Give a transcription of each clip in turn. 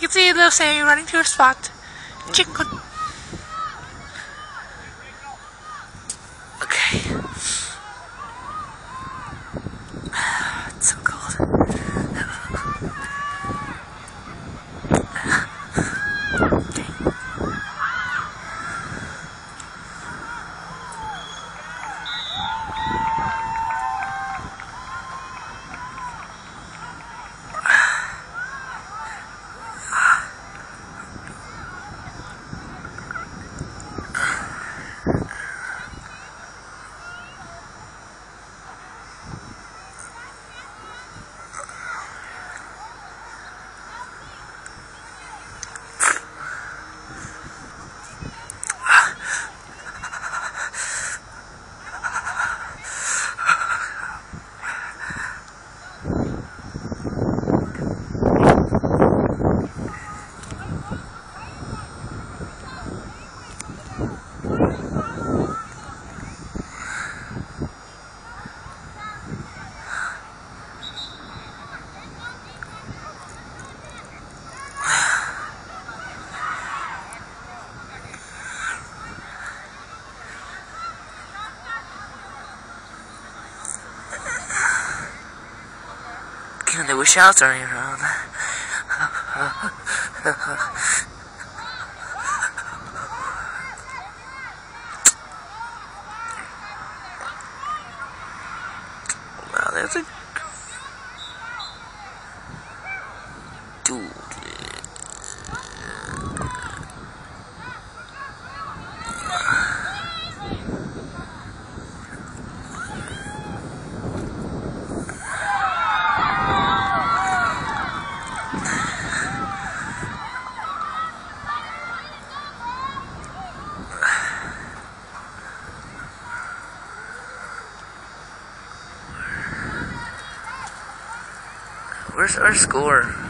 you can see the saying running to your spot. Chicken. And there shouts running around. wow, there's a Where's our score?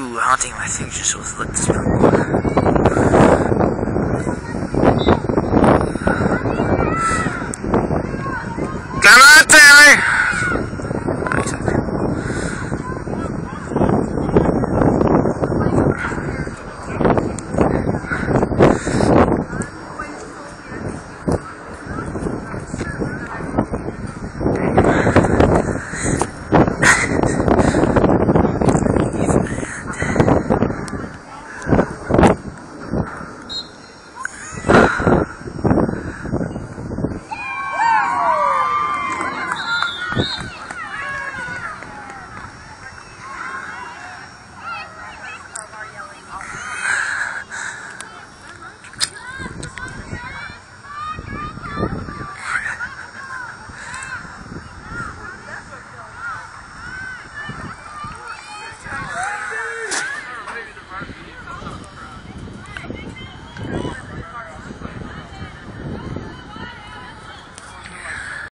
Ooh, I my supposed to look this. Come on, Taylor! you